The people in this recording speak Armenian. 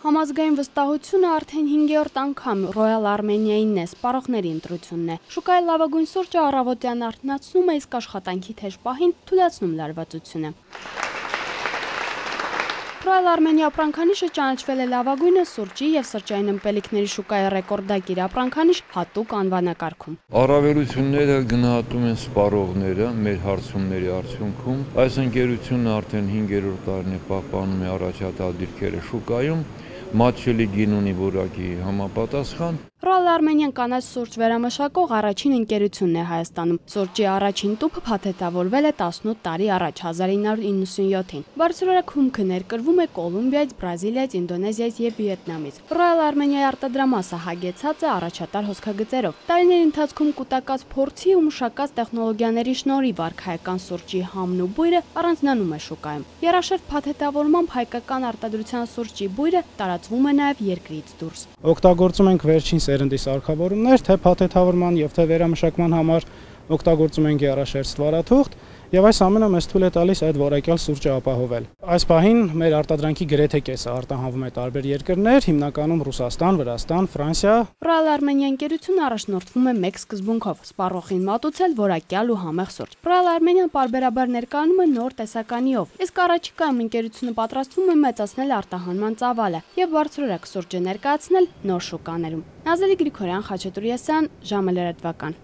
Համազգային վստահությունը արդեն 5-րդ անգամ Royal Armenia-ին է սպառողների ընտրությունն է։ Շուկայի լավագույն սուրճը առավոտյան արթնացնում է, իսկ աշխատանքի թեժ պահին թույլատնում լարվածությունը։ Royal Armenia ապրանքանիշը ճանաչվել է լավագույնը սուրճի եւ սրճային ըմպելիքների շուկայի ռեկորդակիր ապրանքանիշ հատուկ անվանակարգում։ Առավելությունները գնահատում են սպառողները մեր հարցումների արդյունքում։ Այս ընկերությունը արդեն 5-րդ տարին է պահպանում է առաջատար դիրքերը շուկայում մատչելի գին ունի որակի համապատասխան Ռալ Արմենիան կանաչ սուրճ վերամշակող առաջին ընկերությունն է Հայաստանում։ Սուրճի առաջին տուփը փաթեթավորվել է 18 տարի առաջ 1997-ին։ Բարձրորակ հումքը ներկրվում է Կոլումբիայից, Բրազիլիայից, Ինդոնեզիայից եւ Վիետնամից։ Ռոյալ Արմենիայի արտադրամասը հագեցած է առաջատար հոսքագծերով։ Տարիների ընթացքում կൂട്ടակած փորձի ու մշակած տեխնոլոգիաների շնորհիվ արխայական սուրճի համն ու բույրը առանձնանում է շուկայում։ Երաշերտ փաթեթավորմամբ հայկական արտադրության սուրճի բույրը տարածվում է նաեւ երկրից դուրս։ Օգտագործում ենք վերջին սերնդի սարքավորումներ, թե փաթեթավորման եւ թե վերամշակման համար օգտագործում ենք երաշերտ ստվարաթուղթ եւ այս ամենը մեզ թույլ է տալիս այդ որակյալ սուրճը ապահովել։ Այս պահին մեր արտադրանքի գրեթե կեսը արտահանվում է տարբեր երկրներ, հիմնականում Ռուսաստան, Վրաստան, Ֆրանսիա։ Ռալ Արմենիա ընկերությունը առաջնորդվում է մեկ սկզբունքով՝ սպառողին մատուցել որակյալ ու համեղ սուրճ։ Ռալ Արմենիան parberabar ներկայանում է նոր տեսականիով, իսկ առաջիկայում ընկերությունը պատրաստվում է մեծացնել արտահանման ծավալը եւ բարձրորակ սուրճը ներկայացնել նոր շուկաներում։ Նազելի Գրիգորյան, Խաչատուրիասյան, ժամը լրատվական։